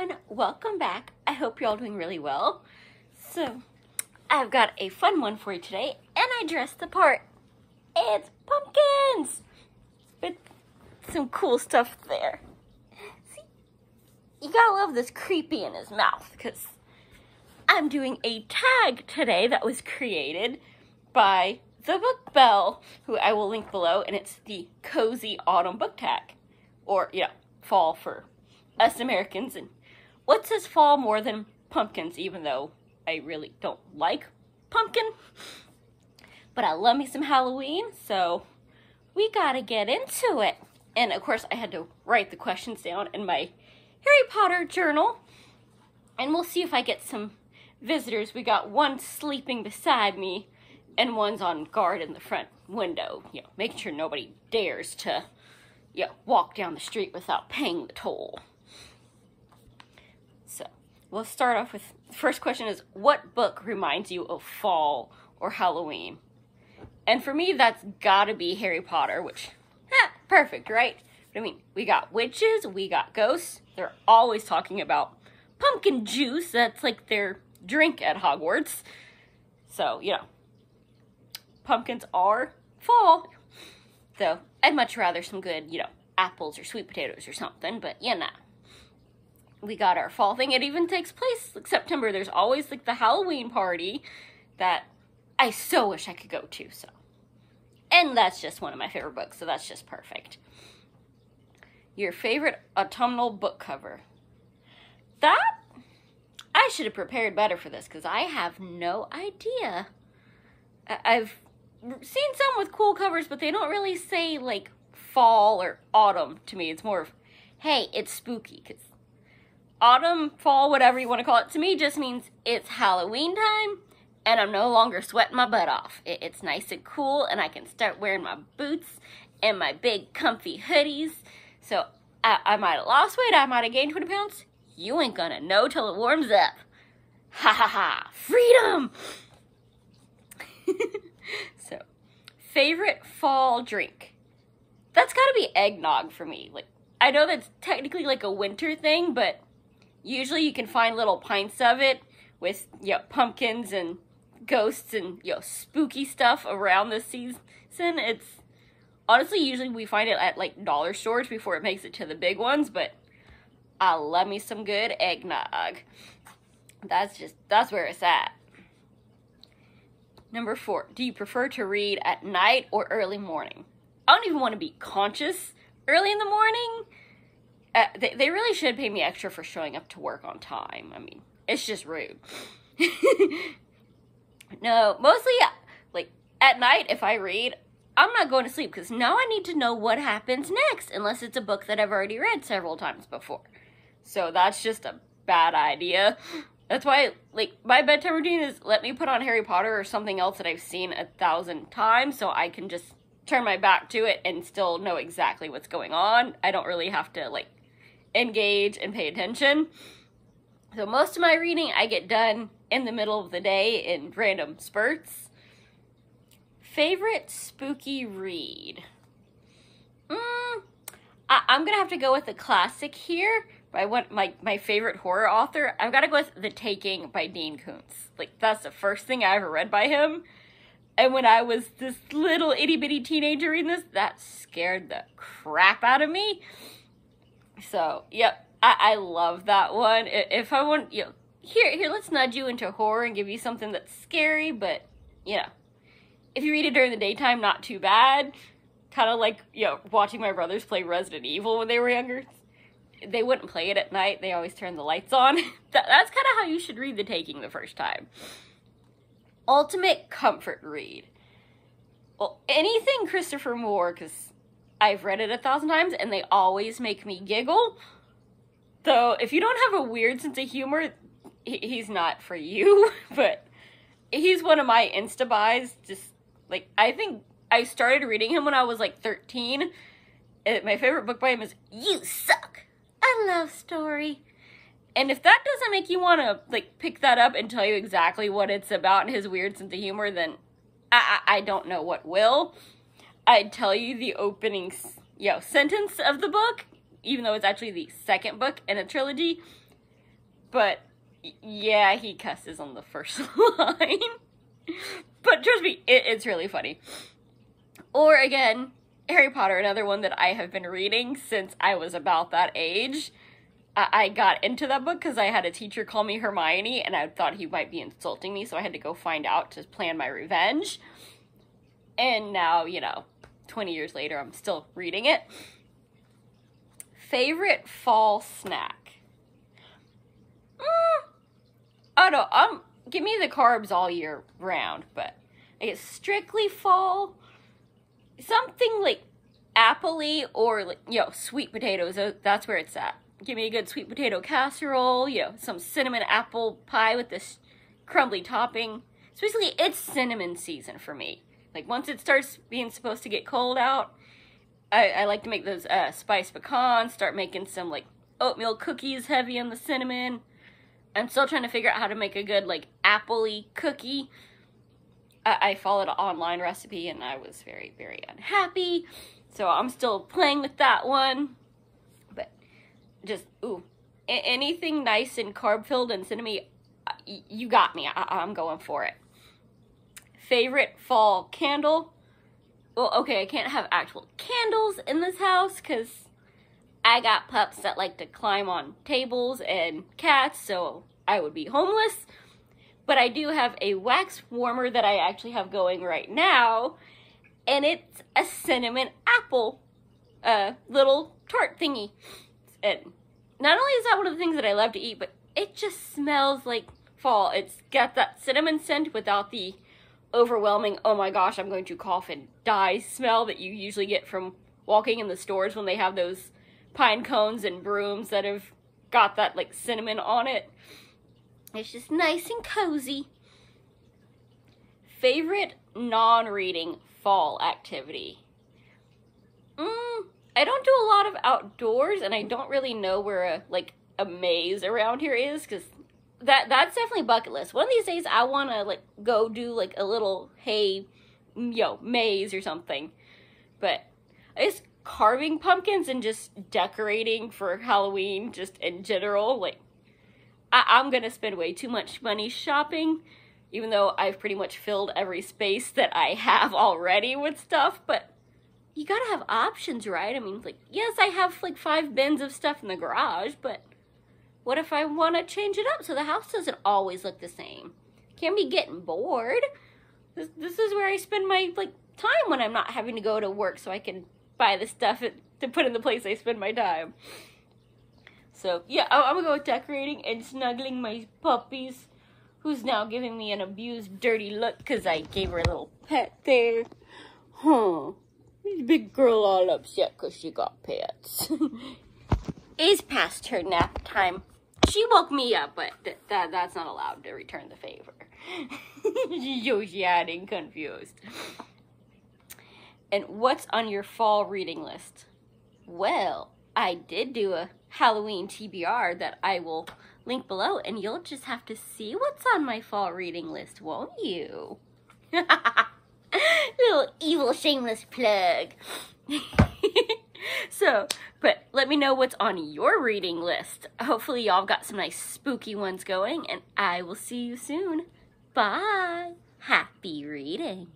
everyone, welcome back. I hope you're all doing really well. So, I've got a fun one for you today, and I dressed the part. It's pumpkins! With some cool stuff there. See? You gotta love this creepy in his mouth, because I'm doing a tag today that was created by The Book Belle, who I will link below, and it's the Cozy Autumn Book Tag. Or, you know, fall for us Americans. And what says fall more than pumpkins, even though I really don't like pumpkin? But I love me some Halloween, so we gotta get into it. And of course, I had to write the questions down in my Harry Potter journal. And we'll see if I get some visitors. We got one sleeping beside me, and one's on guard in the front window, you know, making sure nobody dares to, you know, walk down the street without paying the toll. We'll start off with the first question is what book reminds you of fall or Halloween? And for me, that's gotta be Harry Potter, which, eh, perfect, right? But I mean, we got witches, we got ghosts. They're always talking about pumpkin juice. That's like their drink at Hogwarts. So, you know, pumpkins are fall. So, I'd much rather some good, you know, apples or sweet potatoes or something, but you know. We got our fall thing. It even takes place like September. There's always like the Halloween party that I so wish I could go to, so. And that's just one of my favorite books, so that's just perfect. Your favorite autumnal book cover. That I should have prepared better for this because I have no idea. I've seen some with cool covers, but they don't really say like fall or autumn to me. It's more of, hey, it's spooky because autumn, fall, whatever you want to call it, to me just means it's Halloween time and I'm no longer sweating my butt off. It- it's nice and cool and I can start wearing my boots and my big comfy hoodies. So I, I might have lost weight, I might have gained 20 pounds. You ain't gonna know till it warms up. Ha ha ha, freedom! so, favorite fall drink. That's gotta be eggnog for me. Like, I know that's technically like a winter thing, but usually you can find little pints of it with you know, pumpkins and ghosts and you know spooky stuff around this season. It's honestly usually we find it at like dollar stores before it makes it to the big ones, but I love me some good eggnog. That's just that's where it's at. Number four, do you prefer to read at night or early morning? I don't even want to be conscious early in the morning. Uh, they, they really should pay me extra for showing up to work on time. I mean, it's just rude. no, mostly like at night if I read, I'm not going to sleep because now I need to know what happens next unless it's a book that I've already read several times before. So that's just a bad idea. That's why, like, my bedtime routine is let me put on Harry Potter or something else that I've seen a thousand times so I can just turn my back to it and still know exactly what's going on. I don't really have to, like, engage and pay attention. So most of my reading I get done in the middle of the day in random spurts. Favorite spooky read? Mm, I- I'm gonna have to go with a classic here. by want my my favorite horror author. I've got to go with The Taking by Dean Koontz. Like that's the first thing I ever read by him. And when I was this little itty bitty teenager reading this, that scared the crap out of me. So, yep, I, I love that one. If I want, you know, here, here, let's nudge you into horror and give you something that's scary, but, you know, if you read it during the daytime, not too bad. Kind of like, you know, watching my brothers play Resident Evil when they were younger. They wouldn't play it at night, they always turn the lights on. that, that's kind of how you should read The Taking the first time. Ultimate comfort read. Well, anything Christopher Moore, because I've read it a thousand times and they always make me giggle. So if you don't have a weird sense of humor, he's not for you. But he's one of my insta buys. Just like I think I started reading him when I was like 13. My favorite book by him is You Suck. a love story. And if that doesn't make you want to like pick that up and tell you exactly what it's about and his weird sense of humor, then I, I, I don't know what will. I'd tell you the opening, you know, sentence of the book, even though it's actually the second book in a trilogy. but yeah, he cusses on the first line. but trust me, it, it's really funny. Or again, Harry Potter, another one that I have been reading since I was about that age. I, I got into that book because I had a teacher call me Hermione and I thought he might be insulting me, so I had to go find out to plan my revenge. And now, you know, 20 years later, I'm still reading it. Favorite fall snack? Mm, oh no, um, give me the carbs all year round, but I guess strictly fall something like appley or like you know sweet potatoes. That's where it's at. Give me a good sweet potato casserole. You know some cinnamon apple pie with this crumbly topping. Basically, it's cinnamon season for me. Like once it starts being supposed to get cold out, I, I like to make those uh, spiced pecans. Start making some like oatmeal cookies heavy on the cinnamon. I'm still trying to figure out how to make a good like appley cookie I, followed an online recipe and I was very, very unhappy. So I'm still playing with that one. But just, ooh, anything nice and carb filled and cinnamon, you got me. I I'm going for it. Favorite fall candle? Well, okay, I can't have actual candles in this house because I got pups that like to climb on tables and cats, so I would be homeless. But I do have a wax warmer that I actually have going right now. And it's a cinnamon apple uh, little tart thingy. And not only is that one of the things that I love to eat, but it just smells like fall. It's got that cinnamon scent without the overwhelming, oh my gosh, I'm going to cough and die smell that you usually get from walking in the stores when they have those pine cones and brooms that have got that like cinnamon on it. It's just nice and cozy. Favorite non-reading fall activity? Mm, I don't do a lot of outdoors, and I don't really know where a like a maze around here is because that that's definitely bucket list. One of these days, I want to like go do like a little hay, yo maze or something. But it's carving pumpkins and just decorating for Halloween, just in general, like I- am gonna spend way too much money shopping, even though I've pretty much filled every space that I have already with stuff, but you gotta have options, right? I mean, like, yes, I have like five bins of stuff in the garage, but what if I wanna change it up so the house doesn't always look the same? Can't be getting bored. This, this is where I spend my like time when I'm not having to go to work so I can buy the stuff to put in the place I spend my time. So, yeah, I'm gonna go with decorating and snuggling my puppies, who's now giving me an abused, dirty look because I gave her a little pet there. Huh. Big girl all upset because she got pets. it's past her nap time. She woke me up, but th that that's not allowed to return the favor. She's getting confused. And what's on your fall reading list? Well, I did do a Halloween TBR that I will link below, and you'll just have to see what's on my fall reading list, won't you? Little evil, shameless plug. so, but let me know what's on your reading list. Hopefully, y'all got some nice spooky ones going, and I will see you soon. Bye. Happy reading.